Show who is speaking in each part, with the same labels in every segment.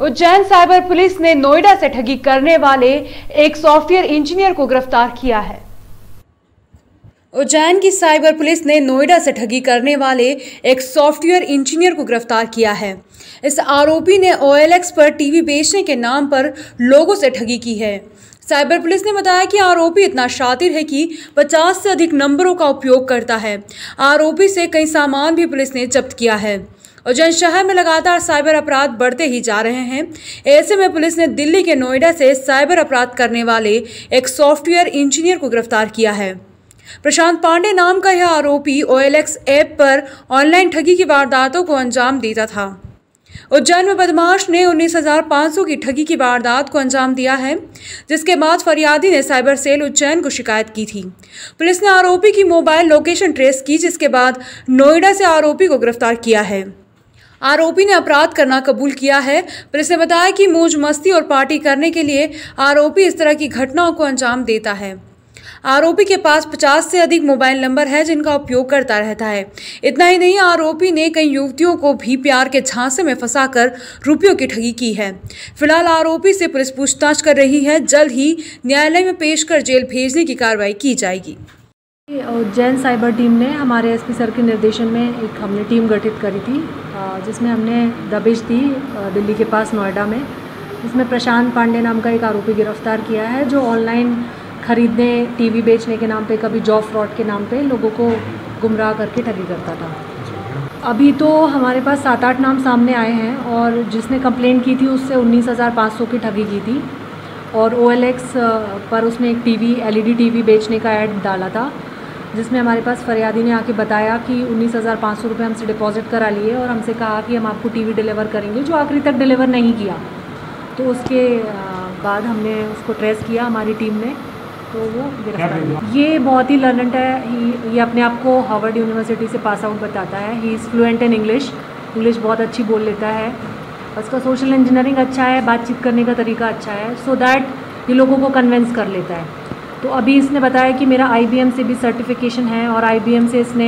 Speaker 1: Ujjain cyber police ने नोएडा से ठगी करने वाले एक सॉफ्टवेयर इंजीनियर को गिरफ़्तार किया है। उज्जैन की साइबर पुलिस ने नोएडा से ठगी करने वाले एक सॉफ्टवेयर इंजीनियर को गिरफ़्तार किया है। इस आरोपी ने ओएलएक्स पर टीवी बेचने के नाम पर लोगों से ठगी की है। साइबर पुलिस ने बताया कि आरोपी इतना शातिर है कि 50 से अधिक नंबरों का उपयोग करता है। आरोपी से कई सामान भी पुलिस ने जब्त किया है। उज्जैन शहर में लगातार साइबर अपराध बढ़ते ही जा रहे हैं। ऐसे में पुलिस ने दिल्ली के नोएडा से साइबर अपराध करने वाले एक सॉफ्टवेयर इंजीनियर को गिरफ़्तार किया है। प्रशांत पांडे नाम का यह आरोपी ओएलएक्स ऐप पर ऑनलाइन ठगी की वारदातों को अंजाम देता था। उज्जैन में बदमाश ने 19,500 की ठगी की वारदात को अंजाम दिया है जिसके बाद फरियादी ने साइबर सेल उज्जैन को शिकायत की थी। पुलिस ने आरोपी की मोबाइल लोकेशन ट्रेस की जिसके बाद नोएडा से आरोपी को गिरफ़्तार किया है। आरोपी ने अपराध करना कबूल किया है। पुलिस ने बताया कि मौज मस्ती और पार्टी करने के लिए आरोपी इस तरह की घटनाओं को अंजाम देता है। आरोपी के पास 50 से अधिक मोबाइल नंबर है, जिनका उपयोग करता रहता है। इतना ही नहीं, आरोपी ने कई युवतियों को भी प्यार के झांसे में फंसाकर रुपयों की ठगी की है। फ़िलहाल आरोपी से पुलिस पूछताछ कर रही है। जल्द ही न्यायालय में पेश कर जेल भेजने की कार्रवाई की जाएगी।
Speaker 2: उज्जैन साइबर टीम ने हमारे एसपी सर के निर्देशन में एक हमने टीम गठित करी थी जिसमें हमने दबिश दी दिल्ली के पास नोएडा में। जिसमें प्रशांत पांडे नाम का एक आरोपी गिरफ़्तार किया है, जो ऑनलाइन ख़रीदने, टीवी बेचने के नाम पे, कभी जॉब फ्रॉड के नाम पे लोगों को गुमराह करके ठगी करता था। अभी तो हमारे पास सात आठ नाम सामने आए हैं, और जिसने कंप्लेंट की थी, उससे उन्नीस की ठगी की थी। और OLX पर उसने एक टीवी एलईडी टीवी बेचने का ऐड डाला था। जिसमें हमारे पास फरियादी ने आके बताया कि उन्नीस हज़ार पाँच सौ रुपये हमसे डिपॉजिट करा लिए और हमसे कहा कि हम आपको टीवी डिलीवर करेंगे जो आखिरी तक डिलीवर नहीं किया। तो उसके बाद हमने उसको ट्रेस किया हमारी टीम ने तो वो गिरफ़्तार ये बहुत ही लर्नेंट है। ही ये अपने आप को हार्वर्ड यूनिवर्सिटी से पास आउट बताता है। He is fluent in English English बहुत अच्छी बोल लेता है। उसका सोशल इंजीनियरिंग अच्छा है बातचीत करने का तरीका अच्छा है। सो so दैट ये लोगों को कन्वेंस कर लेता है। तो अभी इसने बताया कि मेरा आईबीएम से भी सर्टिफिकेशन है और आईबीएम से इसने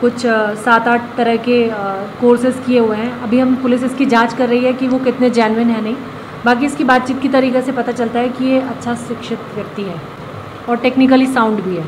Speaker 2: कुछ सात आठ तरह के कोर्सेज़ किए हुए हैं। अभी हम पुलिस इसकी जाँच कर रही है कि वो कितने जैनविन है, नहीं। बाकी इसकी बातचीत की तरीके से पता चलता है कि ये अच्छा शिक्षित व्यक्ति है और टेक्निकली साउंड भी है।